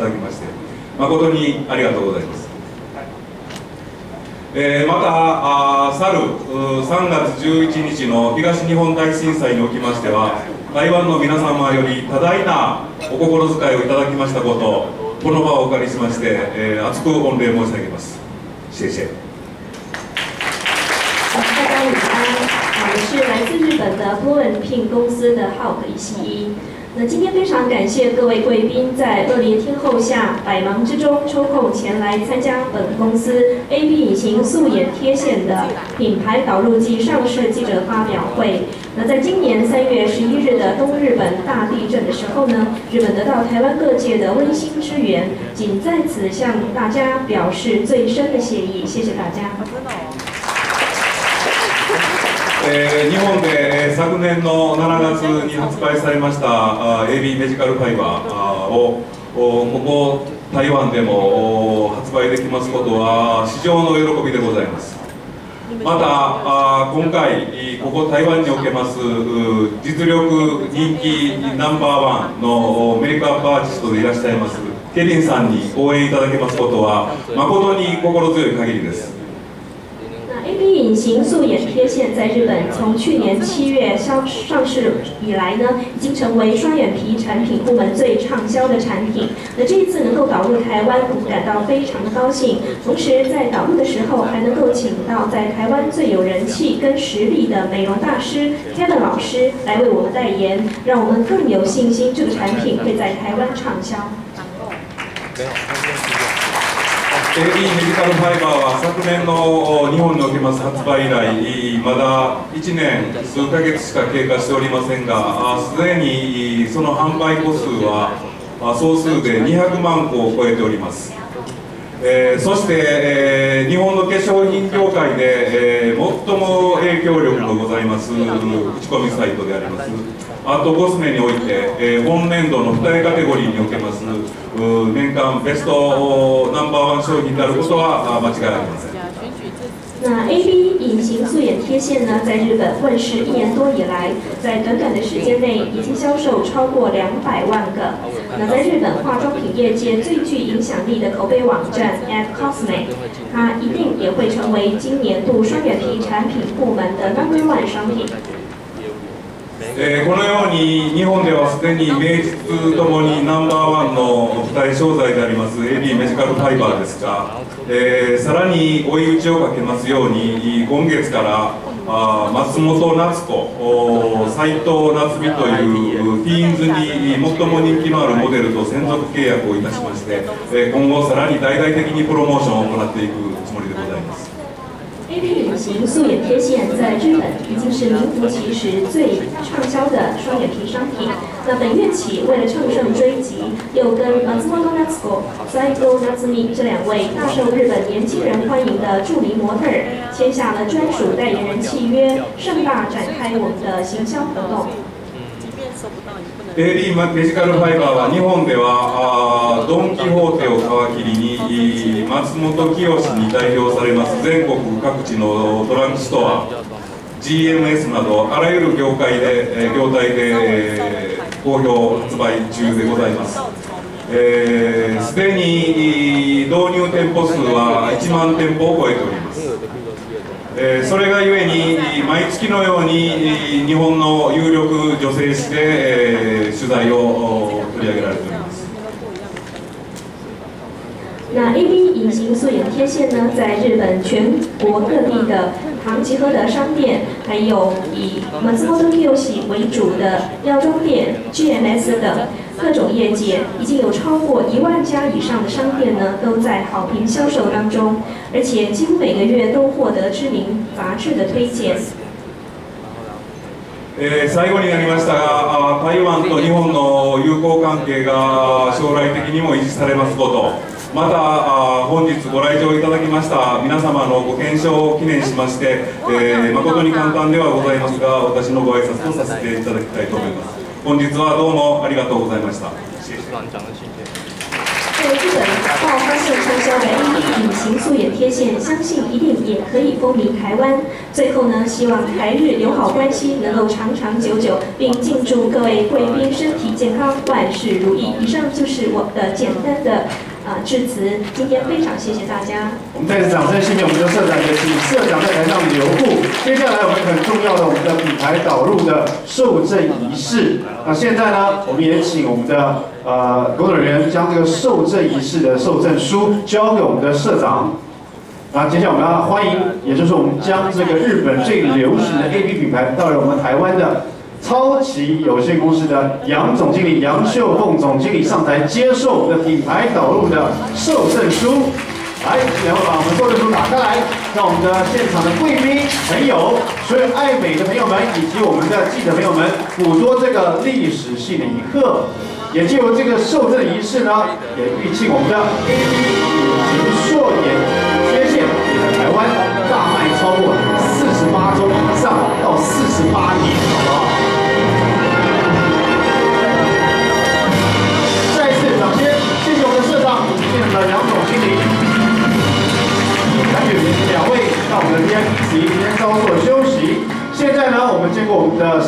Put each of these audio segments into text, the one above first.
ただきまして誠にありがとうございます、えー、またあ去る3月11日の東日本大震災におきましては台湾の皆様より多大なお心遣いをいただきましたことこの場をお借りしまして、えー、厚く御礼申し上げます。谢谢，我是来自日本的波文聘公司的浩克李希一。那今天非常感谢各位贵宾在恶劣天候下百忙之中抽空前来参加本公司 A B 隐形素颜贴线的品牌导入暨上市记者发表会。那在今年三月十一日的东日本大地震的时候呢，日本得到台湾各界的温馨支援，仅在此向大家表示最深的谢意，谢谢大家。えー、日本で昨年の7月に発売されました AB メジカルファイバーをここ台湾でも発売できますことは市場の喜びでございます。また今回ここ台湾におけます実力人気ナンバーワンのメリカップアーティストでいらっしゃいますケリンさんに応援いただけますことは誠に心強い限りです。隐形素颜贴现在日本从去年七月销上市以来呢，已经成为双眼皮产品部门最畅销的产品。那这一次能够导入台湾，我们感到非常的高兴。同时在导入的时候，还能够请到在台湾最有人气跟实力的美容大师 Kevin 老师来为我们代言，让我们更有信心这个产品会在台湾畅销。AD メディカルファイバーは昨年の日本におけます発売以来まだ1年数ヶ月しか経過しておりませんがすでにその販売個数は総数で200万個を超えております。えー、そして、えー、日本の化粧品業界で、えー、最も影響力のございます口コミサイトであります。あとコスメにおいて、えー、本年度の2人カテゴリーにおけます年間ベストナンバーワン商品であることは間違いありません。那 A B 隐形素颜贴现呢，在日本问世一年多以来，在短短的时间内已经销售超过两百万个。那在日本化妆品业界最具影响力的口碑网站 At Cosme，它一定也会成为今年度双眼皮产品部门的 Number One 商品。えー、このように日本ではすでに名実ともにナンバーワンの付帯商材であります AB メジカルファイバーですが、えー、さらに追い打ちをかけますように今月からあ松本夏子斎藤夏美というティーンズに最も人気のあるモデルと専属契約をいたしまして、えー、今後さらに大々的にプロモーションを行っていくつもりでございます。A P 隐形素颜贴线在日本已经是名副其实最畅销的双眼皮商品。那本月起，为了乘胜追击，又跟 Matsumoto Natsuko、Saito Natsumi 这两位大受日本年轻人欢迎的著名模特儿签下了专属代言人契约，盛大展开我们的行销活动。AD メジカルファイバーは日本ではドン・キホーテを皮切りに松本清に代表されます。全国各地のドラッグストア GMS などあらゆる業界で業態で、好評発売中でございます。すで、えー、に導入店舗数は1万店舗を超えております。えー、それがゆえに毎月のように日本の有力女性誌で、えー、取材を取り上げられております。那 A B 隐形素颜贴线呢，在日本全国各地的唐吉诃德商店，还有以 Matsumoto Kiyoshi 为主的药妆店、GMS 等。各种业界已经有超过一万家以上的商店呢，都在好评销售当中，而且几乎每个月都获得知名杂志的推荐。え最後になりましたが、台湾と日本の友好関係が将来的にも維持されますこと、 また本日ご来場いただきました皆様のご健勝を記念しまして、えー、誠に簡単ではございますが、私のご挨拶とさせていただきたいと思います。本日はどうもありがとうございました。谢谢。报发现畅销的 A B 隐形素颜贴线，相信一定也可以风靡台湾。最后呢，希望台日友好关系能够长长久久，并敬祝各位贵宾身体健康，万事如意。以上就是我的简单的。啊，致辞。今天非常谢谢大家。我们再次掌声谢谢我们的社长，也请社长在台上留步。接下来我们很重要的我们的品牌导入的受证仪式。那现在呢，我们也请我们的呃工作人员将这个受证仪式的受证书交给我们的社长。那接下来我们要欢迎，也就是我们将这个日本最流行的 A P 品牌到了我们台湾的。超奇有限公司的杨总经理杨秀凤总经理上台接受我们的品牌导入的授证书，来，然后把我们授证书打开来，让我们的现场的贵宾朋友、所有爱美的朋友们以及我们的记者朋友们捕捉这个历史性的一刻，也借由这个授证仪式呢，也预庆我们的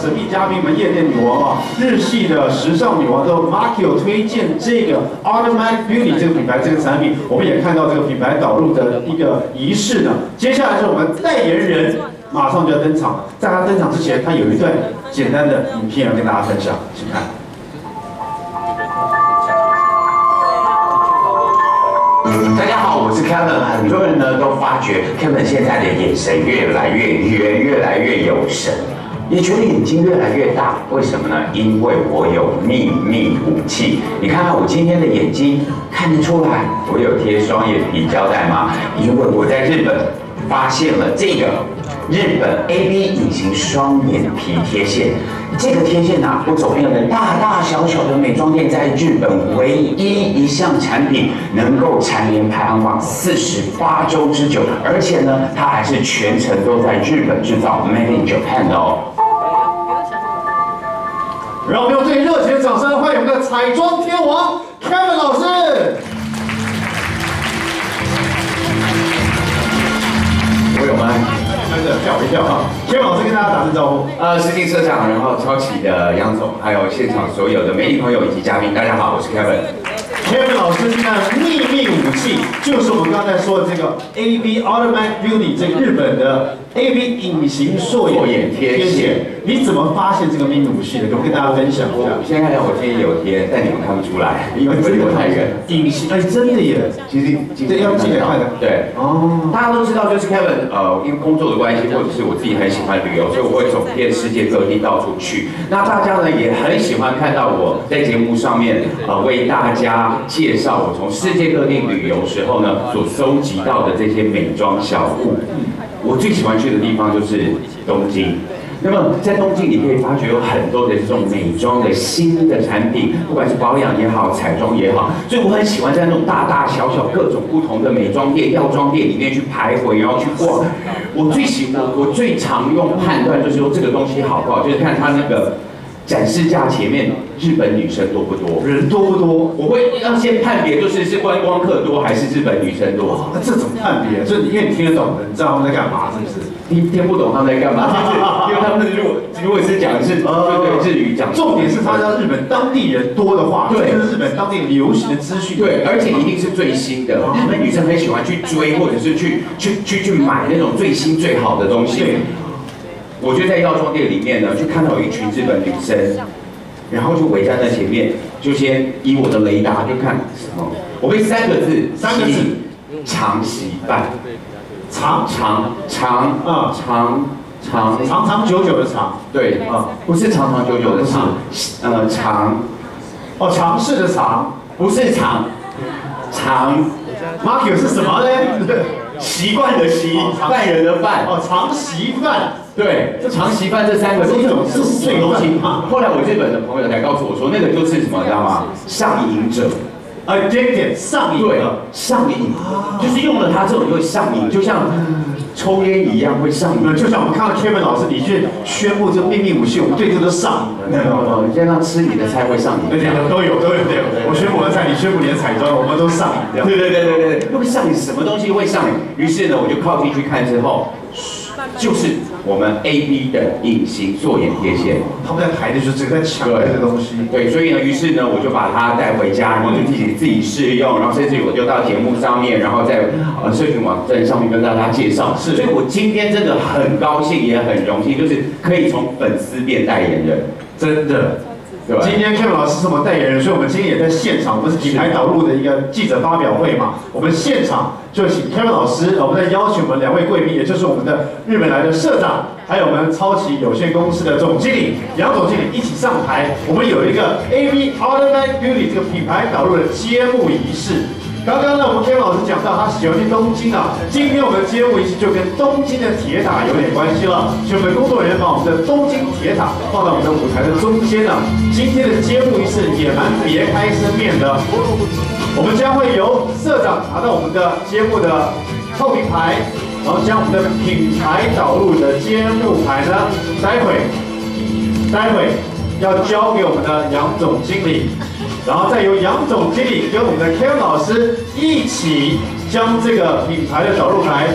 神秘嘉宾们，夜店女王啊，日系的时尚女王都 Markio 推荐这个 Automatic Beauty 这个品牌这个产品，我们也看到这个品牌导入的一个仪式呢。接下来是我们代言人马上就要登场，在他登场之前，他有一段简单的影片要跟大家分享，请看。大家好，我是 Kevin。很多人呢都发觉 Kevin 现在的眼神越来越圆，越来越有神，你觉得眼睛越来越大。为什么呢？因为我有秘密武器。你看看我今天的眼睛，看得出来我有贴双眼皮胶带吗？因为我在日本发现了这个日本 A B 隐形双眼皮贴线。这个贴线呐，我走遍了大大小小的美妆店，在日本唯一一项产品能够蝉联排行榜四十八周之久，而且呢，它还是全程都在日本制造，Made in Japan 的哦。让我们用最热情的掌声欢迎我们的彩妆天王 Kevin 老师。我有吗？真的吓我一跳啊！！Kevin 老师跟大家打声招呼。呃，司机社长，然后超奇的杨总，还有现场所有的媒体朋友以及嘉宾，大家好，我是 Kevin。Kevin 老师现在秘密武器就是我们刚才说的这个 A B Automatic Beauty 这个日本的 A B 隐形硕眼贴线。你怎么发现这个秘密武器的？可不可以跟大家分享一下？先看一下我今天有贴，但你们看不出来，因为离我太远。隐形哎，真的耶！其实这要记得看的。对哦，大家都知道，就是 Kevin 呃，因为工作的关系，或者是我自己很喜欢旅游，所以我会走遍世界各地到处去。那大家呢也很喜欢看到我在节目上面呃为大家。介绍我从世界各地旅游时候呢所收集到的这些美妆小物。我最喜欢去的地方就是东京。那么在东京，你可以发觉有很多的这种美妆的新的产品，不管是保养也好，彩妆也好。所以我很喜欢在那种大大小小各种不同的美妆店、药妆店里面去徘徊，然后去逛。我最喜欢，我最常用判断就是说这个东西好不好，就是看它那个。展示架前面，日本女生多不多？人多不多？我会要先判别，就是是观光客多还是日本女生多？那这种判别，就因为你听得懂的，你知道他们在干嘛，是不是？听听不懂他们在干嘛？因为他们如果如果是讲是对对日语讲，重点是他要日本当地人多的话，对，就是日本当地流行的资讯，对，而且一定是最新的。日本女生很喜欢去追，或者是去去去去买那种最新最好的东西。我就在药妆店里面呢，就看到有一群日本女生，然后就围在那前面，就先以我的雷达就看什么，我背三个字，三个字，长洗饭，长长长啊。长长长长久久的长，对啊，不是长长久久的长，呃长，哦尝试的尝，不是长，长，Mark 是什么呢？习惯的习，犯人的犯，哦，常习饭，对，就常习饭这三个是一种是最流行。后来我日本的朋友才告诉我说，那个就是什么，你知道吗？上瘾者，啊，点点上瘾，对，上瘾，就是用了它之后你会上瘾，就像抽烟一样会上瘾。就像我们看到 Kevin 老师，你去宣布这个秘密武器，我们对这个都上瘾了，知道吗？你现在吃你的菜会上瘾，对对对，都有都有都有。我宣布我的菜，你宣布你的彩妆，我们都上瘾。对对对对对，会上瘾，什么东西会上瘾？于是呢，我就靠近去看之后，就是我们 A B 的隐形做眼贴线。他们在排的就是这个在抢这个东西。对，所以呢，于是呢，我就把它带回家，然后就自己自己试用，然后甚至我就到节目上面，然后在呃社群网站上面跟大家介绍。是，所以我今天真的很高兴，也很荣幸，就是可以从粉丝变代言人，真的。今天 Kevin 老师是我们代言人，所以我们今天也在现场，我们是品牌导入的一个记者发表会嘛。我们现场就请 Kevin 老师，我们在邀请我们两位贵宾，也就是我们的日本来的社长，还有我们超级有限公司的总经理杨总经理一起上台。我们有一个 AV Automatic Beauty 这个品牌导入的揭幕仪式。刚刚呢，我们 Kevin 老师讲到他喜欢去东京啊，今天我们的揭幕仪式就跟东京的铁塔有点关系了。请我们的工作人员把我们的东京铁塔放到我们的舞台的中间呢。今天的揭幕仪式也蛮别开生面的。我们将会由社长拿到我们的揭幕的透明牌，然后将我们的品牌导入的揭幕牌呢，待会待会要交给我们的杨总经理。然后再由杨总经理跟我们的 Ken 老师一起将这个品牌的导入牌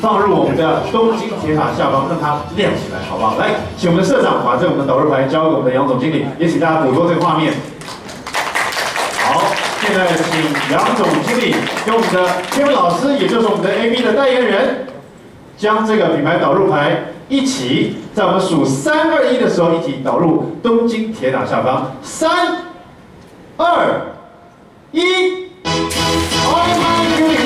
放入我们的东京铁塔下方，让它亮起来，好不好？来，请我们的社长把这我们的导入牌交给我们的杨总经理，也请大家捕捉这个画面。好，现在请杨总经理跟我们的 Ken 老师，也就是我们的 AB 的代言人，将这个品牌导入牌一起在我们数三二一的时候，一起导入东京铁塔下方。三。2 얼만큼